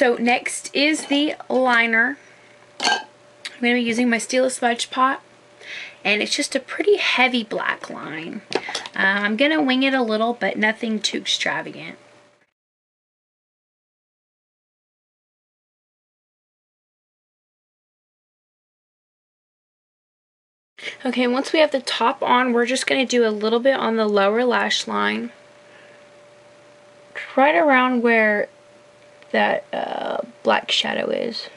So next is the liner. I'm going to be using my Stila Smudge Pot. And it's just a pretty heavy black line. Uh, I'm going to wing it a little, but nothing too extravagant. Okay, once we have the top on, we're just going to do a little bit on the lower lash line. Right around where that uh, black shadow is.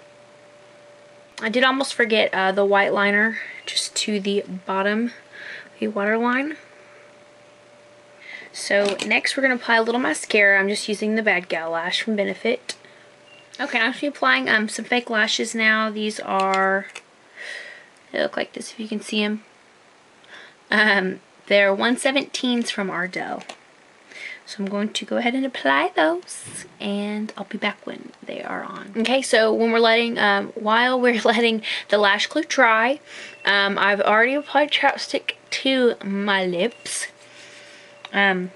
I did almost forget uh, the white liner just to the bottom the waterline. So next we're going to apply a little mascara. I'm just using the Bad Gal Lash from Benefit. Okay, I'm actually applying um, some fake lashes now. These are, they look like this if you can see them. Um, they're 117s from Ardell. So I'm going to go ahead and apply those and I'll be back when they are on. Okay, so when we're letting, um, while we're letting the lash glue dry, um, I've already applied chapstick to my lips. Um,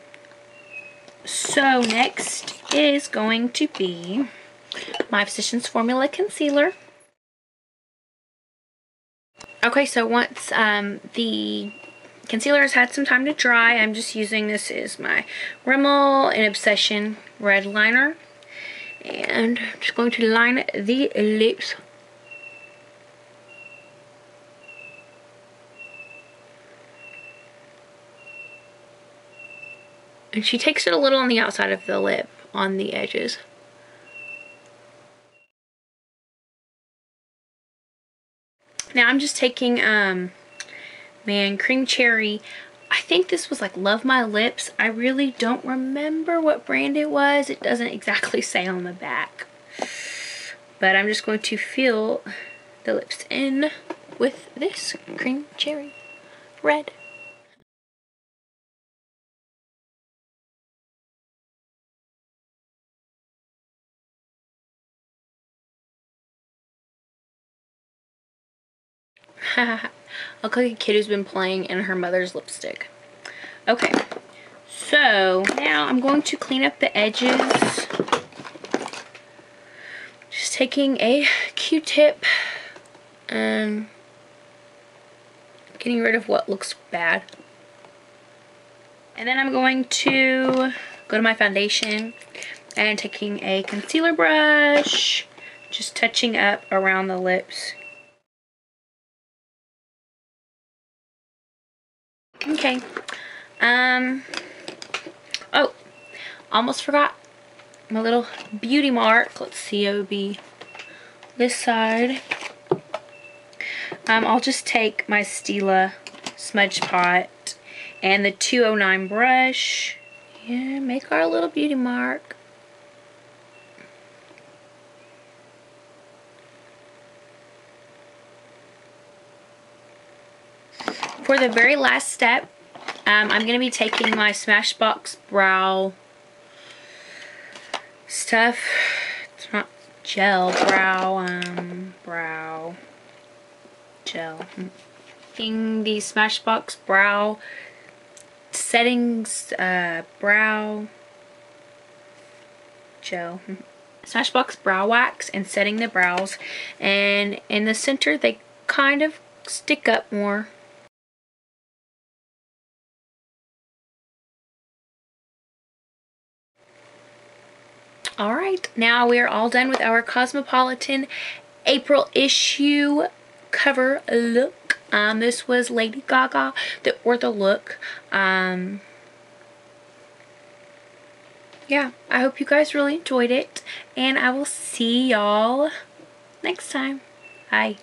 so next is going to be my Physicians Formula Concealer. Okay, so once um, the concealer has had some time to dry, I'm just using this is my Rimmel in Obsession Red Liner. And I'm just going to line the lips. And she takes it a little on the outside of the lip, on the edges. Now I'm just taking, um, man, cream cherry. I think this was like Love My Lips. I really don't remember what brand it was. It doesn't exactly say on the back. But I'm just going to fill the lips in with this cream cherry red. I'll cook a kid who's been playing in her mother's lipstick. Okay, so now I'm going to clean up the edges. Just taking a Q-tip and getting rid of what looks bad. And then I'm going to go to my foundation and taking a concealer brush, just touching up around the lips Okay. Um. Oh, almost forgot my little beauty mark. Let's see, it would be this side. Um, I'll just take my Stila smudge pot and the 209 brush. Yeah, make our little beauty mark. For the very last step, um, I'm going to be taking my Smashbox Brow stuff. It's not gel, brow, um, brow, gel. Taking the Smashbox Brow settings, uh, brow, gel. Smashbox Brow Wax and setting the brows. And in the center, they kind of stick up more All right, now we are all done with our Cosmopolitan April issue cover look. Um, this was Lady Gaga, the look. Um, yeah, I hope you guys really enjoyed it. And I will see y'all next time. Bye.